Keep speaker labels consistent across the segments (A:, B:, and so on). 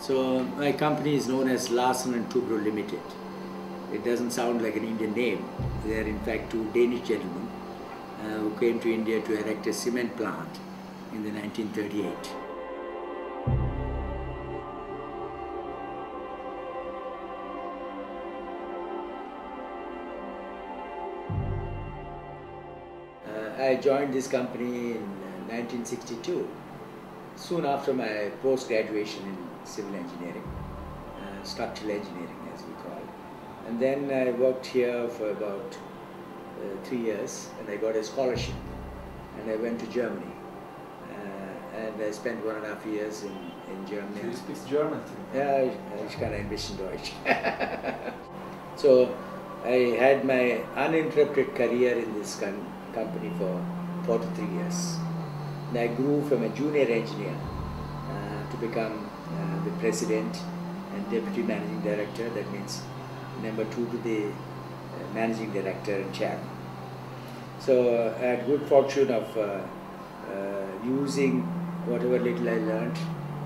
A: So my company is known as Larsen and Toubro Limited. It doesn't sound like an Indian name. They are in fact two Danish gentlemen uh, who came to India to erect a cement plant in the 1938. I joined this company in uh, 1962, soon after my post graduation in civil engineering, uh, structural engineering as we call it. And then I worked here for about uh, three years and I got a scholarship and I went to Germany. Uh, and I spent one and a half years in, in Germany.
B: He speaks German too.
A: Ja, ich, kann ein bisschen Deutsch. so I had my uninterrupted career in this com- company for 43 years. And I grew from a junior engineer uh, to become uh, the president and deputy managing director. That means number two to the uh, managing director and chairman. So uh, I had good fortune of uh, using whatever little I learned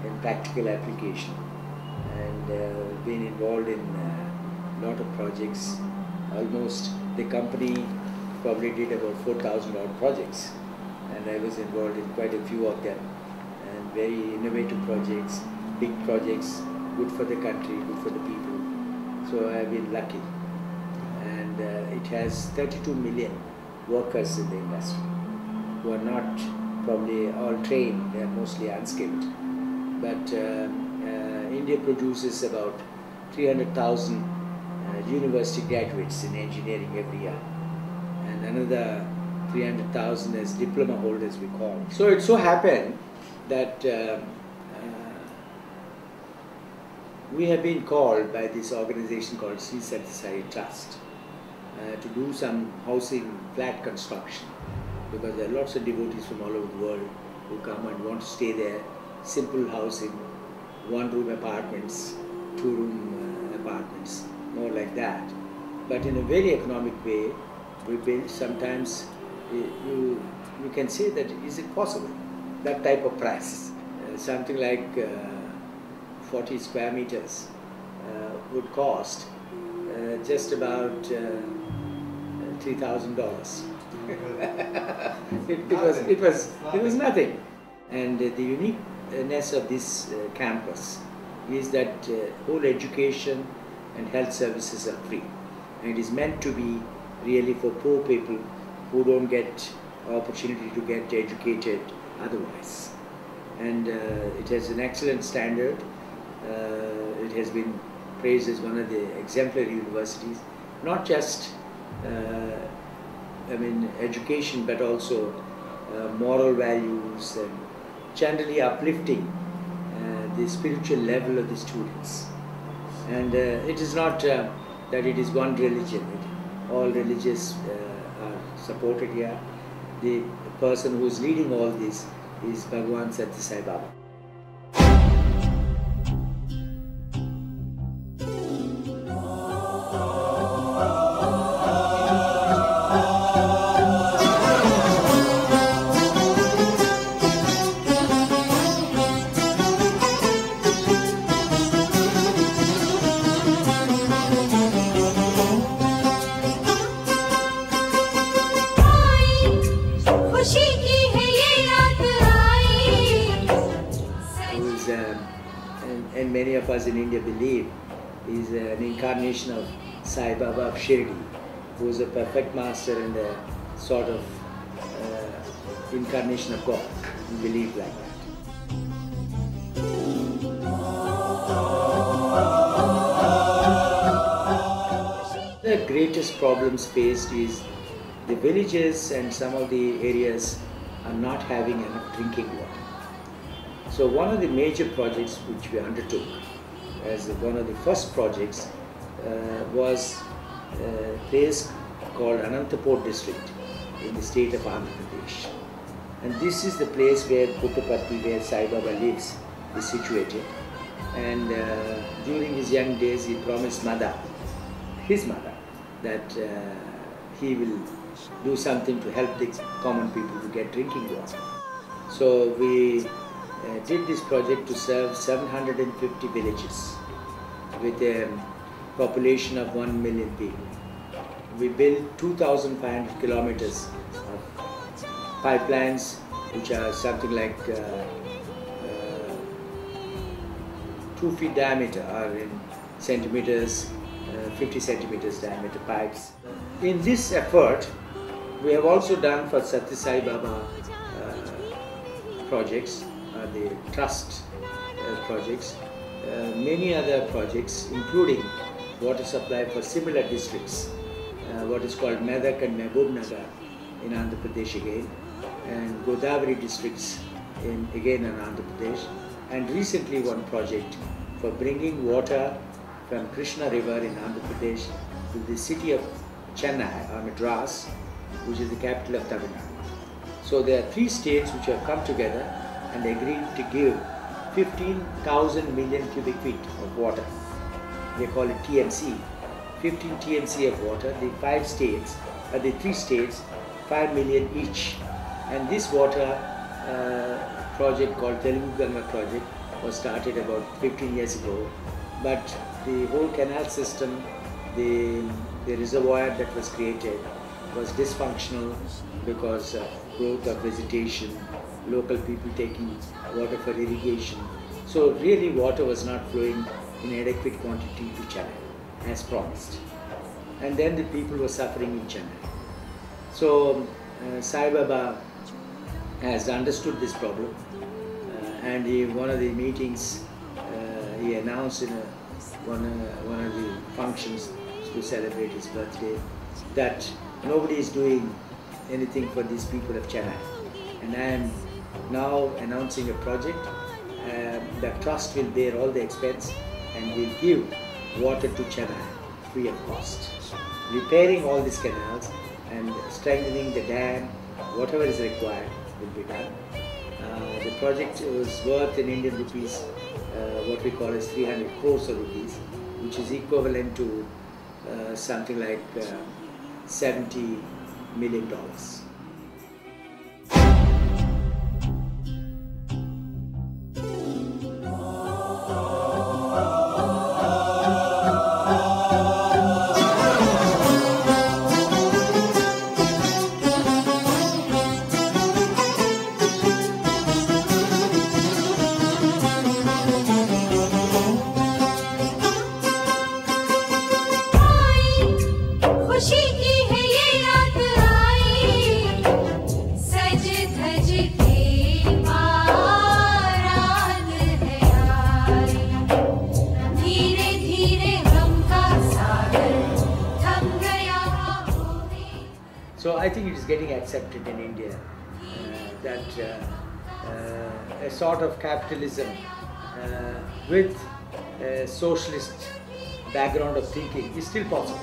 A: in practical application and uh, been involved in a lot of projects. Almost the company probably did about 4,000 odd projects and I was involved in quite a few of them and very innovative projects, big projects, good for the country, good for the people. So I've been lucky and uh, it has 32 million workers in the industry who are not probably all trained, they are mostly unskilled. But uh, uh, India produces about 300,000 uh, university graduates in engineering every year, and another 300,000 as diploma holders, we call. So it so happened that um, uh, we have been called by this organization called Sri Sathya Sai Trust uh, to do some housing flat construction because there are lots of devotees from all over the world who come and want to stay there. Simple housing, one room apartments, two room uh, apartments, more like that. But in a very economic way, build. Sometimes you you can say that is it possible that type of price, uh, something like uh, 40 square meters uh, would cost uh, just about uh, three thousand dollars. it, it was it was it was nothing, and the uniqueness of this uh, campus is that whole education and health services are free, and it is meant to be really for poor people who don't get opportunity to get educated otherwise, and uh, it has an excellent standard. Uh, it has been praised as one of the exemplary universities, not just uh, I mean, education, but also uh, moral values and generally uplifting uh, the spiritual level of the students. And it is not that it is one religion, all religious uh, are supported here. The person who is leading all this is Bhagwan Sathya Sai Baba. Who's, um, uh, and, and many of us in India believe is uh, an incarnation of Sai Baba of Shirdi, who is a perfect master and a sort of uh, incarnation of God. We believe like that. The greatest problems faced is the villages and some of the areas are not having enough drinking water. So one of the major projects which we undertook as one of the first projects uh, was a place called Anantapur district in the state of Andhra Pradesh. And this is the place where Puttaparthi, where Sai Baba lives, is situated. And uh, during his young days, he promised mother, his mother, that uh, he will do something to help the common people to get drinking water. So we uh, did this project to serve 750 villages with a population of 1 million people. We built 2,500 kilometers of pipelines, which are something like uh, uh, 2 feet diameter or in centimeters, uh, 50 centimeters diameter pipes. In this effort, we have also done for Sathya Sai Baba uh, projects, uh, the trust uh, projects, many other projects, including water supply for similar districts, what is called Medak and Mehboob in Andhra Pradesh again, and Godavari districts in again in Andhra Pradesh, and recently one project for bringing water from Krishna River in Andhra Pradesh to the city of Chennai or Madras, which is the capital of Tamil Nadu. So there are three states which have come together and agreed to give 15,000 million cubic feet of water. They call it TMC. 15 TMC of water. The five states, uh, the three states, 5 million each. And this water uh, project called Telugu Ganga project was started about 15 years ago. But the whole canal system, the, the reservoir that was created was dysfunctional because of growth of vegetation, local people taking water for irrigation. So really water was not flowing in adequate quantity to Chennai as promised. And then the people were suffering in Chennai. So uh, Sai Baba has understood this problem uh, and in one of the meetings uh, he announced in a, one, uh, one of the functions to celebrate his birthday that nobody is doing anything for these people of Chennai. And I am now announcing a project. Uh, the trust will bear all the expense and will give water to Chennai free of cost. Repairing all these canals and strengthening the dam, whatever is required will be done. Uh, the project was worth in Indian rupees uh, what we call as 300 crores of rupees, which is equivalent to uh, something like uh, 70 million So I think it is getting accepted in India uh, that uh, uh, a sort of capitalism with a socialist background of thinking is still possible.